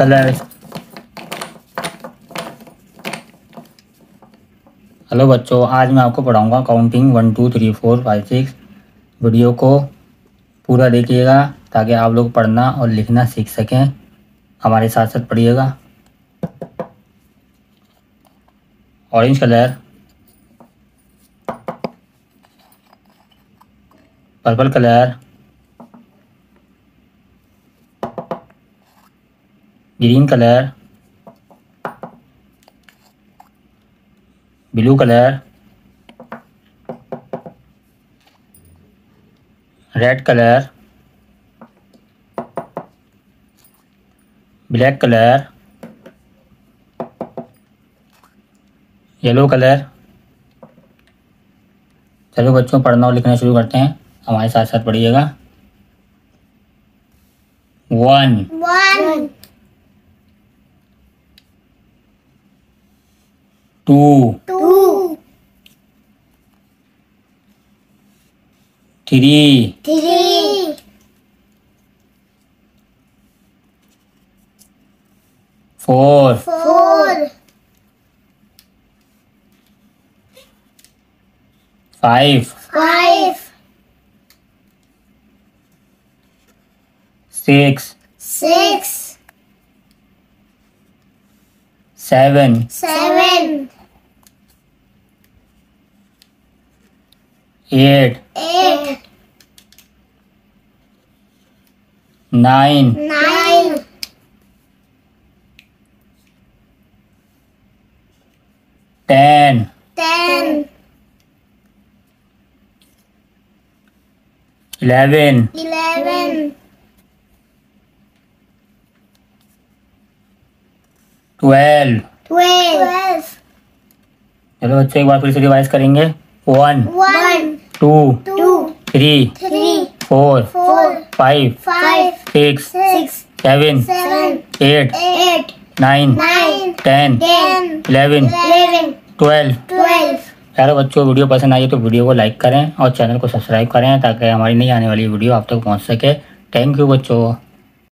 Colours hello बच्चों, आज मैं आपको पढ़ाऊँगा counting one two three four five six video को पूरा देखिएगा ताकि आप लोग पढ़ना और लिखना सीख सकें। हमारे साथ साथ पढ़िएगा। Orange colour purple colour green colour blue colour red colour black colour yellow colour चलो बच्चों पढ़ना और लिखना शुरू करते हैं। हमारे साथ साथ पढ़िएगा। One one, two, three four five five, six six, seven seven, eight. eight, nine. nine, ten. ten, eleven. eleven, twelve. twelve, चलो बच्चे एक बार फिर से रिवाइज करेंगे। One. one, two three four five six seven eight nine ten eleven twelve. प्यारे बच्चों video पसंद आई तो वीडियो को लाइक करें और चैनल को सब्सक्राइब करें ताकि हमारी नई आने वाली वीडियो आप तक पहुँच सके। थैंक यू बच्चों।